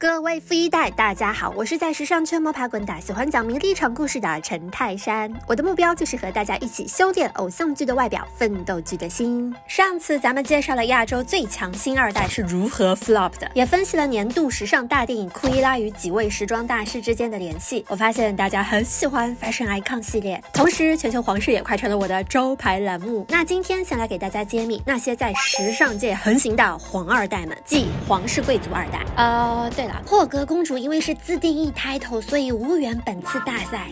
各位富一代，大家好，我是在时尚圈摸爬滚打，喜欢讲名利场故事的陈泰山。我的目标就是和大家一起修炼偶像剧的外表，奋斗剧的心。上次咱们介绍了亚洲最强星二代是如何 flopped，，也分析了年度时尚大电影库伊拉与几位时装大师之间的联系。我发现大家很喜欢 Fashion Icon 系列，同时全球皇室也快成了我的招牌栏目。那今天先来给大家揭秘那些在时尚界横行的皇二代们，即皇室贵族二代。呃，对。霍格公主因为是自定义 title，所以无缘本次大赛。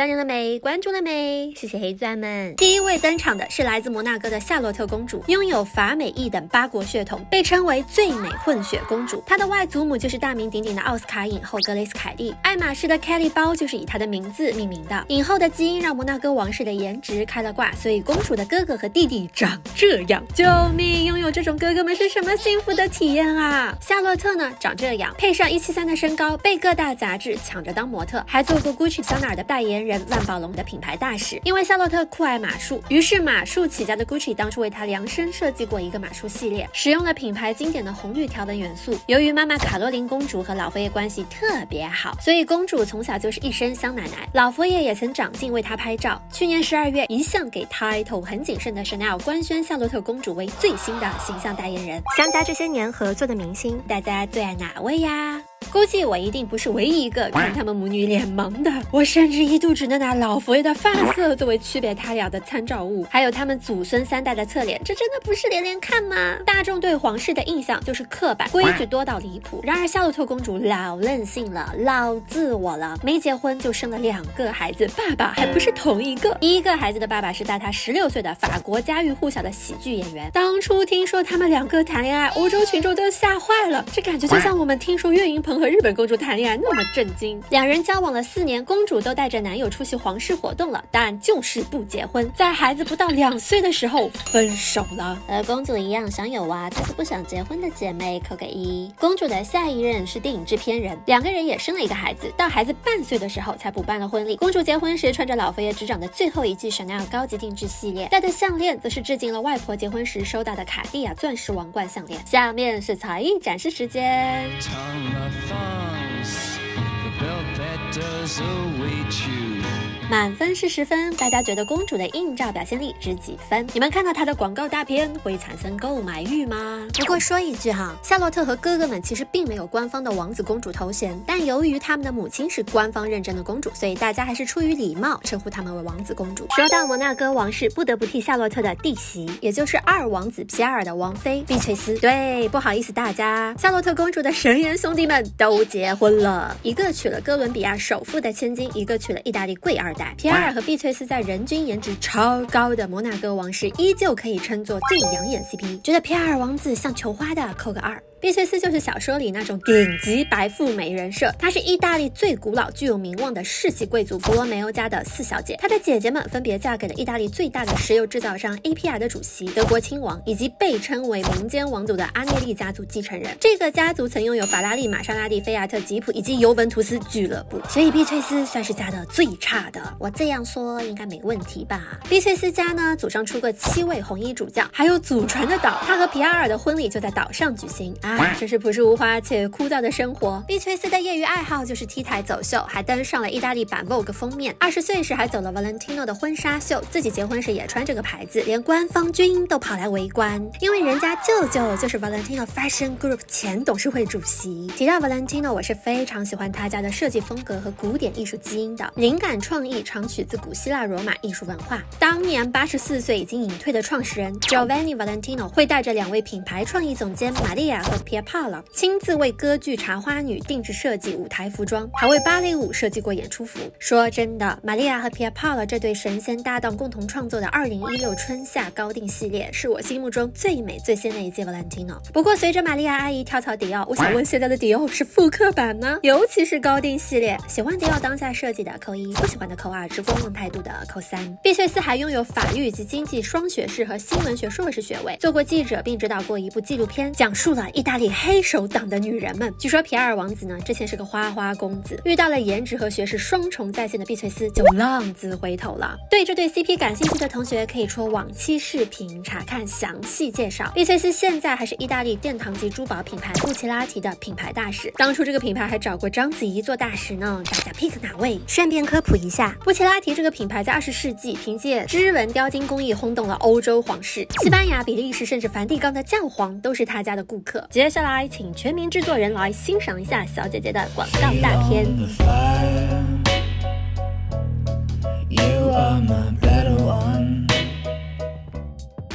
三年了没？关注了没？谢谢黑钻们。第一位登场的是来自摩纳哥的夏洛特公主，拥有法美意等八国血统，被称为最美混血公主。她的外祖母就是大名鼎鼎的奥斯卡影后格蕾斯凯莉，爱马仕的 Kelly 包就是以她的名字命名的。影后的基因让摩纳哥王室的颜值开了挂，所以公主的哥哥和弟弟长这样。救命！拥有这种哥哥们是什么幸福的体验啊？夏洛特呢，长这样，配上一七三的身高，被各大杂志抢着当模特，还做过 Gucci 香奈儿的代言人。人万宝龙的品牌大使，因为夏洛特酷爱马术，于是马术起家的 Gucci 当初为她量身设计过一个马术系列，使用了品牌经典的红绿条纹元素。由于妈妈卡洛琳公主和老佛爷关系特别好，所以公主从小就是一身香奶奶。老佛爷也曾长进为她拍照。去年十二月，一向给 title 很谨慎的 Chanel 官宣夏洛特公主为最新的形象代言人。相加这些年合作的明星，大家最爱哪位呀？估计我一定不是唯一一个看他们母女脸盲的，我甚至一度只能拿老佛爷的发色作为区别他俩的参照物，还有他们祖孙三代的侧脸，这真的不是连连看吗？大众对皇室的印象就是刻板，规矩多到离谱。然而夏洛特公主老任性了，老自我了，没结婚就生了两个孩子，爸爸还不是同一个。第一个孩子的爸爸是大他十六岁的法国家喻户晓的喜剧演员。当初听说他们两个谈恋爱，欧洲群众都吓坏了，这感觉就像我们听说岳云鹏。和日本公主谈恋爱那么震惊，两人交往了四年，公主都带着男友出席皇室活动了，但就是不结婚，在孩子不到两岁的时候分手了。和公主一样想有娃，但是不想结婚的姐妹扣个一。公主的下一任是电影制片人，两个人也生了一个孩子，到孩子半岁的时候才补办了婚礼。公主结婚时穿着老佛爷执掌的最后一季 Chanel 高级定制系列，戴的项链则是致敬了外婆结婚时收到的卡地亚钻石王冠项链。下面是才艺展示时间。The belt that does await you. 满分是十分，大家觉得公主的硬照表现力值几分？你们看到她的广告大片会产生购买欲吗？不过说一句哈，夏洛特和哥哥们其实并没有官方的王子公主头衔，但由于他们的母亲是官方认证的公主，所以大家还是出于礼貌称呼他们为王子公主。说到摩纳哥王室，不得不替夏洛特的弟媳，也就是二王子皮埃尔的王妃碧翠丝。对，不好意思大家，夏洛特公主的神颜兄弟们都结婚了，一个娶了哥伦比亚首富的千金，一个娶了意大利贵二。皮埃尔和碧翠丝在人均颜值超高的摩纳哥王室，依旧可以称作最养眼 CP。觉得皮埃尔王子像球花的，扣个二。碧翠丝就是小说里那种顶级白富美人设，她是意大利最古老、具有名望的世袭贵族博罗梅欧家的四小姐。她的姐姐们分别嫁给了意大利最大的石油制造商 APR 的主席、德国亲王，以及被称为民间王族的阿涅利家族继承人。这个家族曾拥有法拉利、玛莎拉蒂、菲亚特、吉普以及尤文图斯俱乐部，所以碧翠丝算是嫁的最差的。我这样说应该没问题吧？碧翠丝家呢，祖上出过七位红衣主教，还有祖传的岛。她和皮埃尔的婚礼就在岛上举行。啊真是朴实无华且枯燥的生活。碧翠丝的业余爱好就是 T 台走秀，还登上了意大利版 Vogue 封面。二十岁时还走了 Valentino 的婚纱秀，自己结婚时也穿这个牌子，连官方军都跑来围观，因为人家舅舅就是 Valentino Fashion Group 前董事会主席。提到 Valentino，我是非常喜欢他家的设计风格和古典艺术基因的，灵感创意常取自古希腊罗马艺术文化。当年八十四岁已经隐退的创始人 Giovanni Valentino 会带着两位品牌创意总监玛利亚和 Pier p 了，亲自为歌剧《茶花女》定制设计舞台服装，还为芭蕾舞设计过演出服。说真的，玛利亚和皮亚帕拉这对神仙搭档共同创作的2016春夏高定系列，是我心目中最美最鲜的一届 Valentino。不过，随着玛利亚阿姨跳槽迪奥，我想问现在的迪奥是复刻版呢？尤其是高定系列，喜欢迪奥当下设计的扣一，不喜欢的扣二，持观望态度的扣三。碧翠丝还拥有法律及经济双学士和新闻学硕士学位，做过记者，并指导过一部纪录片，讲述了意大。大利黑手党的女人们。据说皮埃尔王子呢，之前是个花花公子，遇到了颜值和学识双重在线的碧翠丝，就浪子回头了。对这对 CP 感兴趣的同学，可以戳往期视频查看详细介绍。碧翠丝现在还是意大利殿堂级珠宝品牌布奇拉提的品牌大使，当初这个品牌还找过章子怡做大使呢。大家 pick 哪位？顺便科普一下，布奇拉提这个品牌在二十世纪凭借织纹雕金工艺轰动了欧洲皇室，西班牙、比利时甚至梵蒂冈的教皇都是他家的顾客。接下来，请全民制作人来欣赏一下小姐姐的广告大片。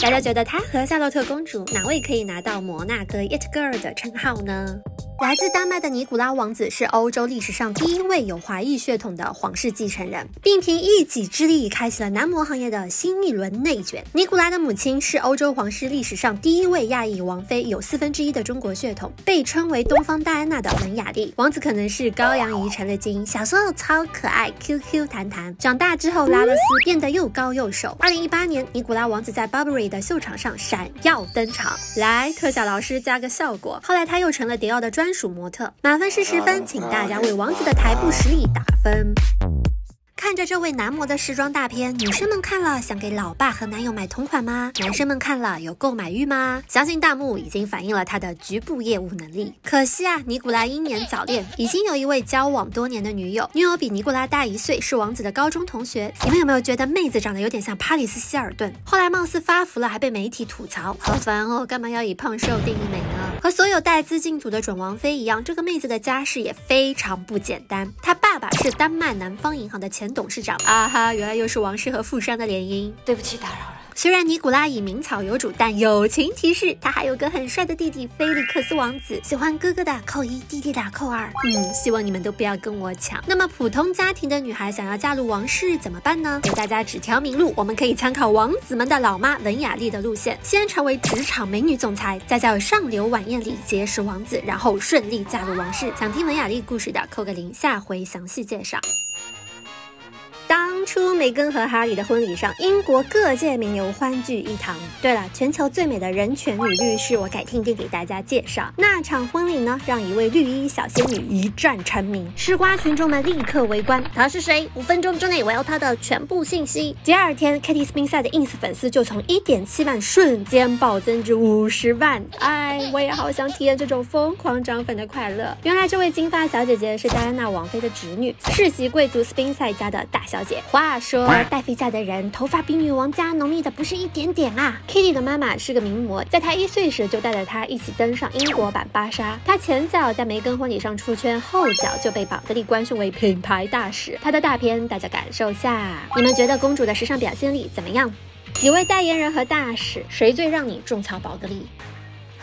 大家觉得她和夏洛特公主哪位可以拿到摩纳哥 It Girl 的称号呢？来自丹麦的尼古拉王子是欧洲历史上第一位有华裔血统的皇室继承人，并凭一己之力开启了男模行业的新一轮内卷。尼古拉的母亲是欧洲皇室历史上第一位亚裔王妃，有四分之一的中国血统，被称为“东方戴安娜”的文雅丽王子可能是羔羊遗传的基因，小时候超可爱，QQ 弹弹，长大之后拉了丝，变得又高又瘦。二零一八年，尼古拉王子在 Burberry 的秀场上闪耀登场，来特效老师加个效果。后来他又成了迪奥的专。专属模特，满分是十分，请大家为王子的台步实力打分。看着这位男模的时装大片，女生们看了想给老爸和男友买同款吗？男生们看了有购买欲吗？相信弹幕已经反映了他的局部业务能力。可惜啊，尼古拉英年早恋，已经有一位交往多年的女友，女友比尼古拉大一岁，是王子的高中同学。你们有没有觉得妹子长得有点像帕里斯希尔顿？后来貌似发福了，还被媒体吐槽，好烦哦，干嘛要以胖瘦定义美呢？和所有带资进组的准王妃一样，这个妹子的家世也非常不简单，她爸爸是丹麦南方银行的前。董事长啊哈，原来又是王室和富商的联姻。对不起，打扰了。虽然尼古拉已名草有主，但友情提示，他还有个很帅的弟弟菲利克斯王子，喜欢哥哥的扣一，弟弟的扣二。嗯，希望你们都不要跟我抢。那么普通家庭的女孩想要嫁入王室怎么办呢？给大家指条明路，我们可以参考王子们的老妈文雅丽的路线，先成为职场美女总裁，再在上流晚宴里结识王子，然后顺利嫁入王室。想听文雅丽故事的扣个零，下回详细介绍。初梅根和哈里的婚礼上，英国各界名流欢聚一堂。对了，全球最美的人权女律师，我改天定给大家介绍。那场婚礼呢，让一位绿衣小仙女一战成名，吃瓜群众们立刻围观。她是谁？五分钟之内我要她的全部信息。第二天，Katy Spencer 的 ins 粉丝就从一点七万瞬间暴增至五十万。哎，我也好想体验这种疯狂涨粉的快乐。原来这位金发小姐姐是戴安娜王妃的侄女，世袭贵族 Spencer 家的大小姐。话说，戴妃家的人头发比女王家浓密的不是一点点啊！Kitty 的妈妈是个名模，在她一岁时就带着她一起登上英国版芭莎。她前脚在梅根婚礼上出圈，后脚就被宝格丽官宣为品牌大使。她的大片大家感受下，你们觉得公主的时尚表现力怎么样？几位代言人和大使，谁最让你种草宝格丽？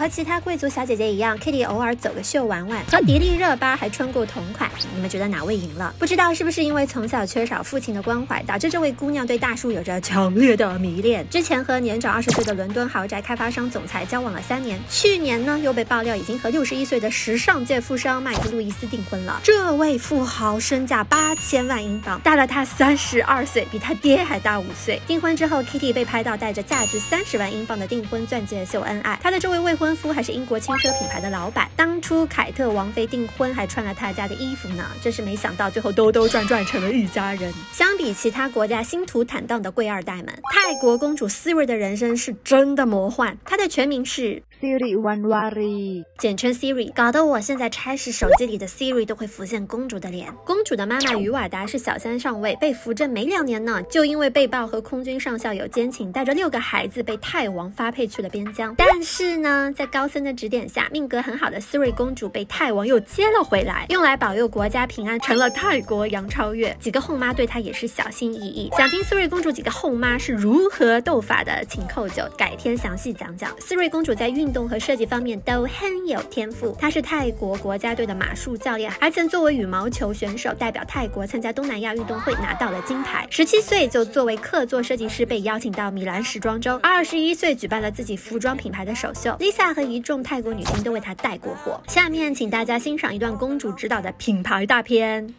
和其他贵族小姐姐一样，Kitty 偶尔走个秀玩玩，和迪丽热巴还穿过同款。你们觉得哪位赢了？不知道是不是因为从小缺少父亲的关怀，导致这位姑娘对大叔有着强烈的迷恋。之前和年长二十岁的伦敦豪宅开发商总裁交往了三年，去年呢又被爆料已经和六十一岁的时尚界富商麦克路易斯订婚了。这位富豪身价八千万英镑，大了他三十二岁，比他爹还大五岁。订婚之后，Kitty 被拍到带着价值三十万英镑的订婚钻戒秀恩爱。她的这位未婚。夫还是英国轻奢品牌的老板，当初凯特王妃订婚还穿了他家的衣服呢，真是没想到最后兜兜转转成了一家人。相比其他国家星途坦荡的贵二代们，泰国公主 Siri 的人生是真的魔幻。她的全名是。Siri Wanwari，简称 Siri，搞得我现在拆视手机里的 Siri 都会浮现公主的脸。公主的妈妈于瓦达是小三上位，被扶正没两年呢，就因为被曝和空军上校有奸情，带着六个孩子被泰王发配去了边疆。但是呢，在高僧的指点下，命格很好的 Siri 公主被泰王又接了回来，用来保佑国家平安，成了泰国杨超越。几个后妈对她也是小心翼翼。想听 Siri 公主几个后妈是如何斗法的，请扣九，改天详细讲讲。Siri 公主在运动和设计方面都很有天赋。他是泰国国家队的马术教练，还曾作为羽毛球选手代表泰国参加东南亚运动会，拿到了金牌。十七岁就作为客座设计师被邀请到米兰时装周，二十一岁举办了自己服装品牌的首秀。Lisa 和一众泰国女星都为他带过货。下面请大家欣赏一段公主指导的品牌大片。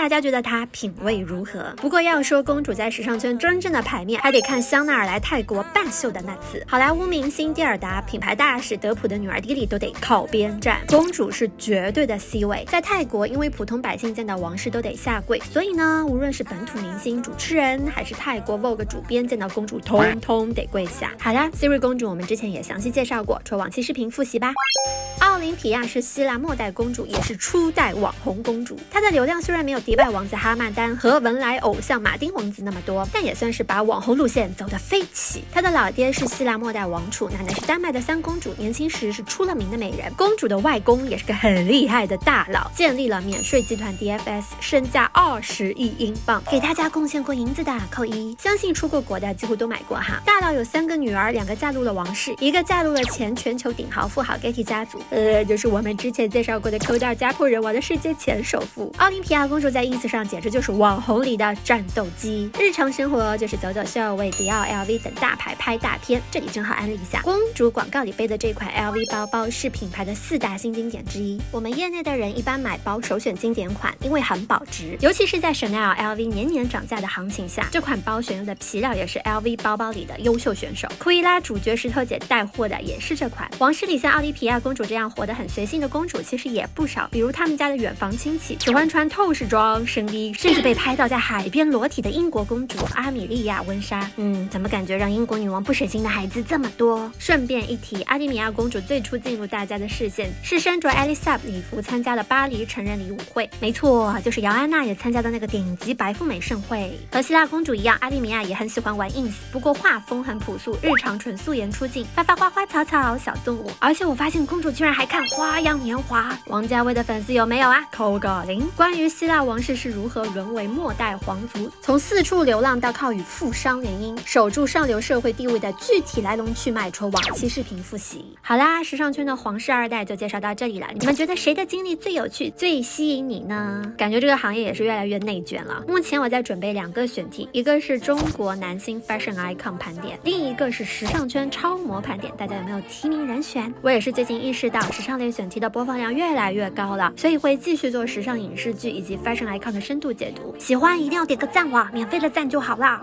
大家觉得她品味如何？不过要说公主在时尚圈真正的牌面，还得看香奈儿来泰国办秀的那次。好莱坞明星蒂尔达、品牌大使德普的女儿迪丽都得靠边站，公主是绝对的 C 位。在泰国，因为普通百姓见到王室都得下跪，所以呢，无论是本土明星、主持人，还是泰国 Vogue 主编，见到公主通通得跪下。好啦 s i r i 公主我们之前也详细介绍过，戳往期视频复习吧。奥林匹亚是希腊末代公主，也是初代网红公主。她的流量虽然没有迪拜王子哈曼丹和文莱偶像马丁王子那么多，但也算是把网红路线走得飞起。她的老爹是希腊末代王储，奶奶是丹麦的三公主，年轻时是出了名的美人。公主的外公也是个很厉害的大佬，建立了免税集团 DFS，身价二十亿英镑。给大家贡献过银子的扣一，相信出过国的几乎都买过哈。大佬有三个女儿，两个嫁入了王室，一个嫁入了前全球顶豪富豪 Getty 家族。呃，这就是我们之前介绍过的抠掉家破人亡的世界前首富奥林匹亚公主，在 ins 上简直就是网红里的战斗机。日常生活就是走走秀，为迪奥、LV 等大牌拍大片。这里正好安利一下，公主广告里背的这款 LV 包包是品牌的四大新经典之一。我们业内的人一般买包首选经典款，因为很保值，尤其是在 Chanel、LV 年年涨价的行情下，这款包选用的皮料也是 LV 包包里的优秀选手。库伊拉主角石头姐带货的也是这款。王室里像奥林匹亚公主这样活得很。随性的公主其实也不少，比如他们家的远房亲戚喜欢穿透视装、深 V，，甚至被拍到在海边裸体的英国公主阿米莉亚温莎。嗯，怎么感觉让英国女王不省心的孩子这么多？顺便一提，阿迪米亚公主最初进入大家的视线是身着 Elisa 礼服参加了巴黎成人礼舞会，没错，就是姚安娜也参加的那个顶级白富美盛会。和希腊公主一样，阿蒂米亚也很喜欢玩 ins，不过画风很朴素，日常纯素颜出镜，发发花花草草小动物。而且我发现公主居然还看。花样年华，王家卫的粉丝有没有啊？扣个零。关于希腊王室是如何沦为末代皇族，从四处流浪到靠与富商联姻，守住上流社会地位的具体来龙去脉，戳往期视频复习。好啦，时尚圈的皇室二代就介绍到这里了。你们觉得谁的经历最有趣、最吸引你呢？感觉这个行业也是越来越内卷了。目前我在准备两个选题，一个是中国男星 fashion icon 盘点，另一个是时尚圈超模盘点。大家有没有提名人选？我也是最近意识到时尚。类选题的播放量越来越高了，所以会继续做时尚影视剧以及 fashion icon 的深度解读。喜欢一定要点个赞哇，免费的赞就好啦。